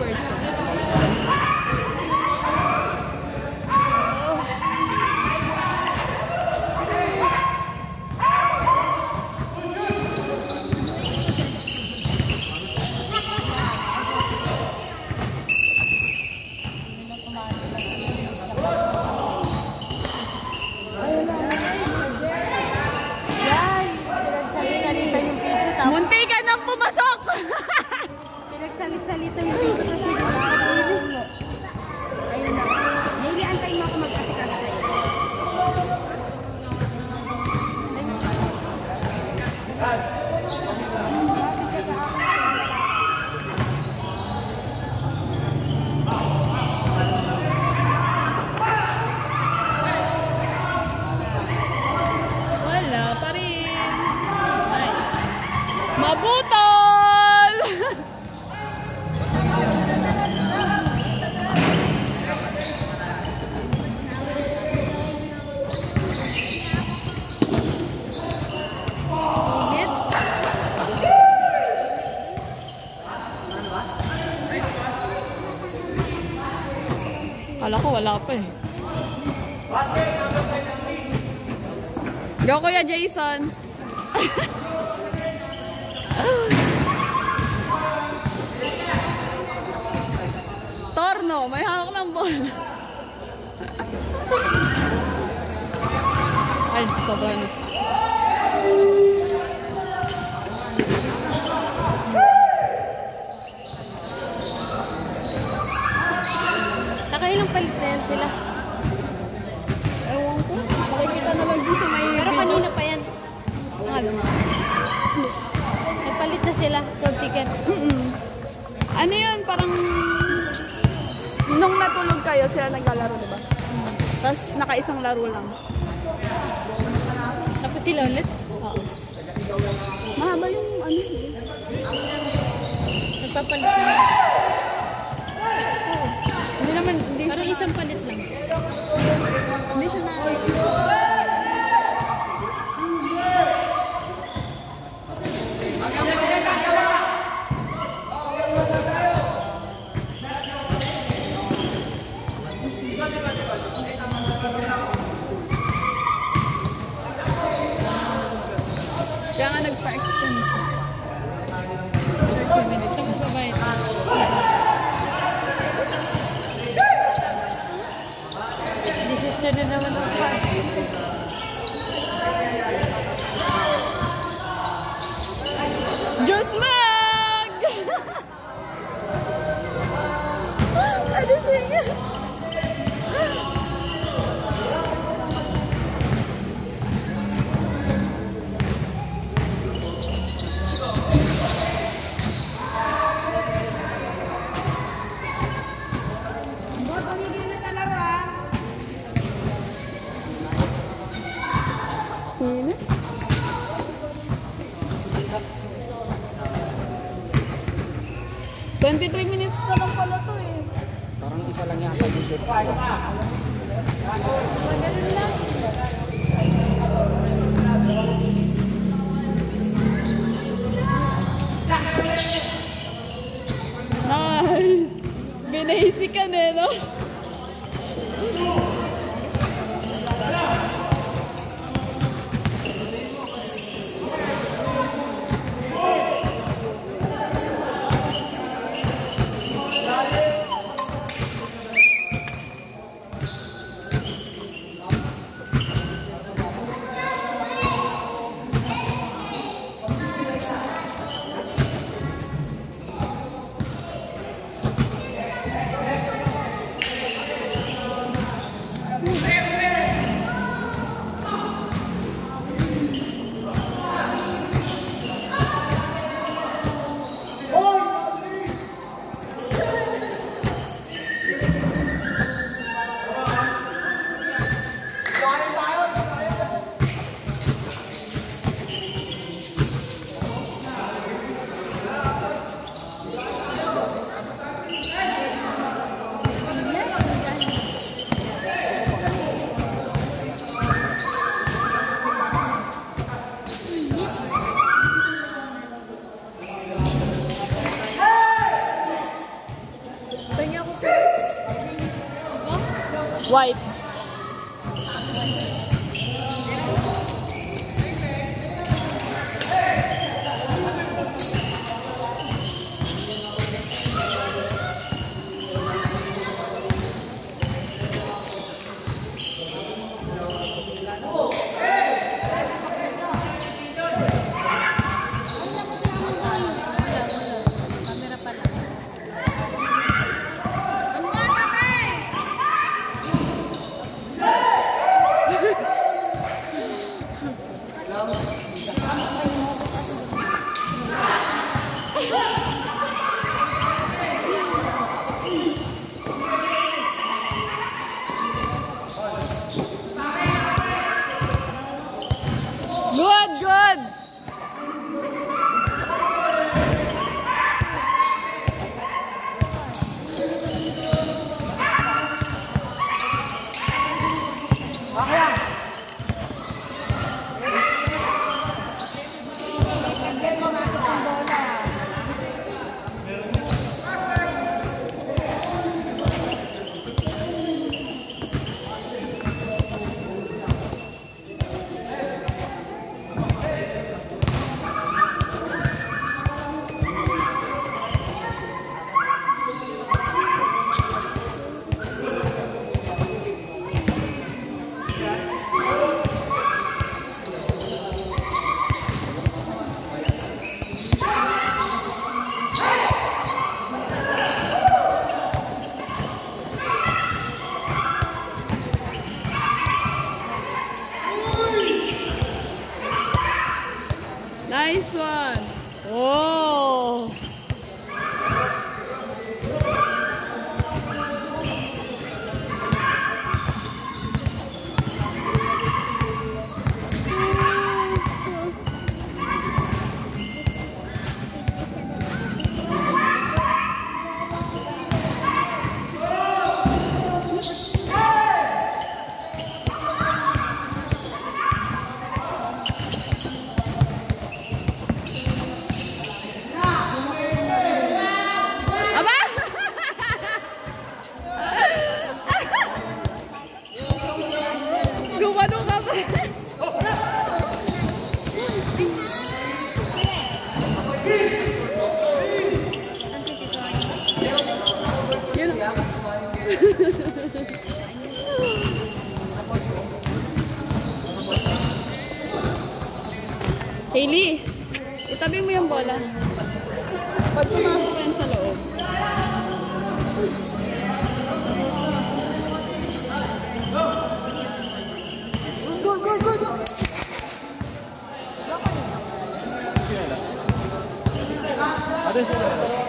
person. Kala ko wala pa eh. Go Kuya Jason. Torno, may hawak ng bola. Ay, sobra na. Nakailang palit na yan sila. Ewan ko. Makikita na lang din sa may Pero video. kanina pa yan. Ano? Nagpalit na sila. Soul Seeker. Mm-mm. Ano yun? Parang nung natulog kayo, sila naglalaro, di ba? Tapos nakaisang laro lang. Tapos sila ulit. Oo. Mahaba yung ano eh. Nagpapalit na. Hindi naman, hindi Parang isang palit lang. hindi siya na... Kaya nga nagpa-extend siya. 30 minutes. Tapos babayad. Desisyon na naman ang pa. Juice mag! ano siya yan? Bot, umigil na sa laro ah. Hina? Twenty-three minutes na lang pala to eh. Parang isa lang yata yung shoot. Nice! Binasic ka na, no? Wipes. Hailey, itabi mo yung bola. Pag pumasok yan sa loob. Go, go, go, go! Adesso.